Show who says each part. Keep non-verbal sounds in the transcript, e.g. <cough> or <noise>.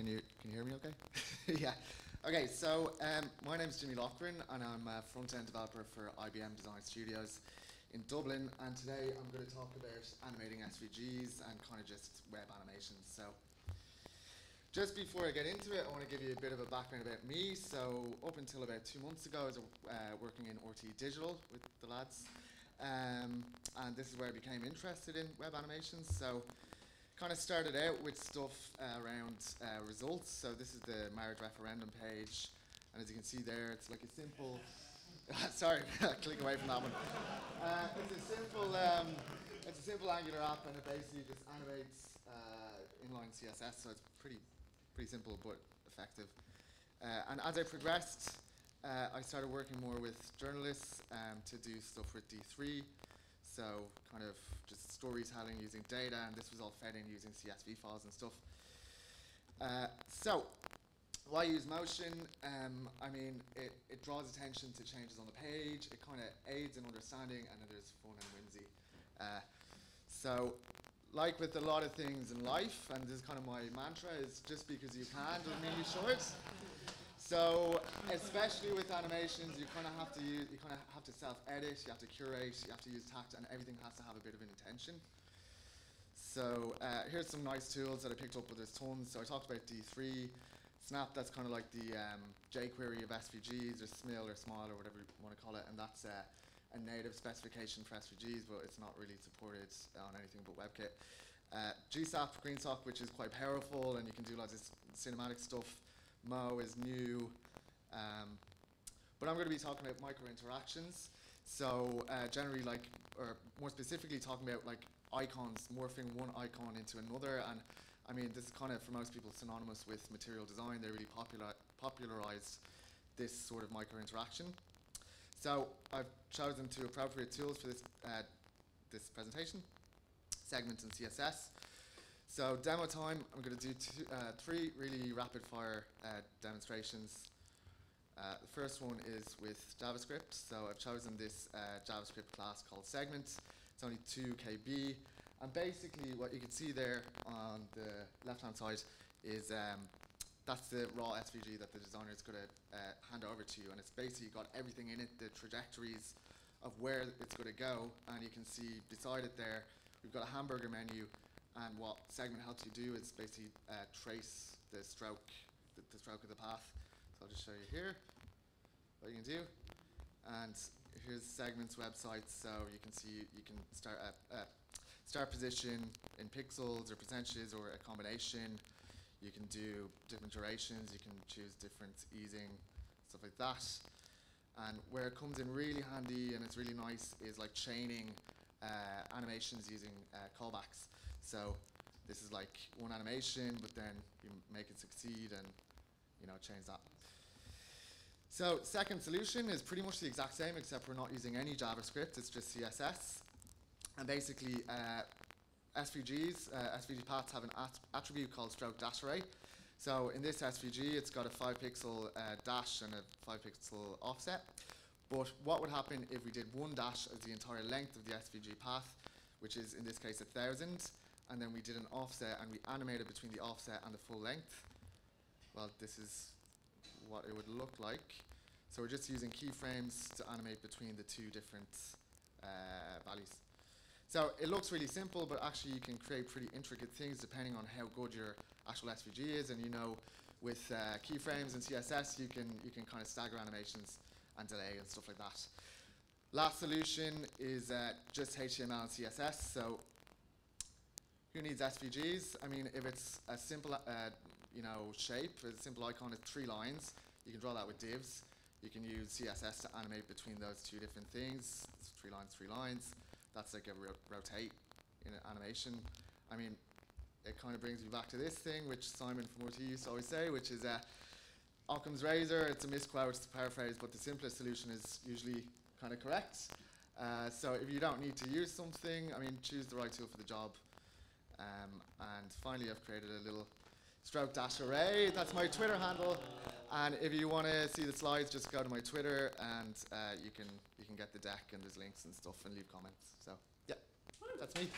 Speaker 1: can you can you hear me okay? <laughs> yeah. Okay, so um, my name is Jimmy Loughran and I'm a front-end developer for IBM Design Studios in Dublin and today I'm going to talk about animating SVGs and kind of just web animations. So just before I get into it, I want to give you a bit of a background about me. So up until about two months ago, I was uh, working in RT Digital with the lads. Um, and this is where I became interested in web animations. So kind of started out with stuff uh, around uh, results. So this is the marriage referendum page, and as you can see there, it's like a simple. <laughs> sorry, <laughs> click away from that one. Uh, it's a simple, um, it's a simple Angular app, and it basically just animates uh, inline CSS. So it's pretty, pretty simple but effective. Uh, and as I progressed, uh, I started working more with journalists um, to do stuff with D3. So kind of just storytelling using data, and this was all fed in using CSV files and stuff. Uh, so why use motion? Um, I mean, it, it draws attention to changes on the page. It kind of aids in understanding, and then there's fun and whimsy. Uh, so, like with a lot of things in life, and this is kind of my mantra, is just because you can doesn't mean you should. <laughs> So, especially with animations, you kind of have to use, you kind of have to self-edit, you have to curate, you have to use tact, and everything has to have a bit of an intention. So uh, here's some nice tools that I picked up, but there's tons. So I talked about D3, Snap, that's kind of like the um, jQuery of SVGs, or SMIL, or SMILE, or whatever you want to call it, and that's uh, a native specification for SVGs, but it's not really supported on anything but WebKit. Uh, GSAP, GreenSock, which is quite powerful, and you can do lots of cinematic stuff. Mo is new. Um, but I'm going to be talking about micro interactions. So uh, generally, like, or more specifically, talking about like icons, morphing one icon into another. And I mean, this is kind of for most people synonymous with material design. They really popular, popularized this sort of micro interaction. So I've chosen two appropriate tools for this uh, this presentation: segments and CSS. So demo time, I'm going to do two, uh, three really rapid fire uh, demonstrations. Uh, the first one is with JavaScript. So I've chosen this uh, JavaScript class called segment. It's only 2 KB. And basically what you can see there on the left-hand side is um, that's the raw SVG that the designer is going to uh, hand over to you. And it's basically got everything in it, the trajectories of where it's going to go. And you can see beside it there, we've got a hamburger menu and what segment helps you do is basically uh, trace the stroke, the, the, stroke of the path. So I'll just show you here what you can do. And here's segments websites, so you can see you can start at uh, start position in pixels or percentages or a combination. You can do different durations. You can choose different easing, stuff like that. And where it comes in really handy and it's really nice is like chaining uh, animations using uh, callbacks. So this is like one animation, but then you make it succeed and you know change that. So second solution is pretty much the exact same, except we're not using any JavaScript. It's just CSS, and basically uh, SVGs, uh, SVG paths have an at attribute called stroke dash array. So in this SVG, it's got a five pixel uh, dash and a five pixel offset. But what would happen if we did one dash as the entire length of the SVG path, which is in this case a thousand, and then we did an offset and we animated between the offset and the full length? Well, this is what it would look like. So we're just using keyframes to animate between the two different uh, values. So it looks really simple, but actually you can create pretty intricate things depending on how good your actual SVG is. And you know, with uh, keyframes and CSS, you can you can kind of stagger animations and delay and stuff like that. Last solution is uh, just HTML and CSS. So who needs SVGs? I mean, if it's a simple, uh, you know, shape, a simple icon is three lines, you can draw that with divs. You can use CSS to animate between those two different things. It's three lines, three lines. That's like a ro rotate in an animation. I mean, it kind of brings me back to this thing, which Simon from RT used to always say, which is uh, Occam's razor, it's a misquote, it's a paraphrase, but the simplest solution is usually kind of correct. Uh, so if you don't need to use something, I mean, choose the right tool for the job. Um, and finally, I've created a little stroke dash array. That's my Twitter handle. And if you want to see the slides, just go to my Twitter and uh, you can you can get the deck and there's links and stuff and leave comments. So yeah, that's me.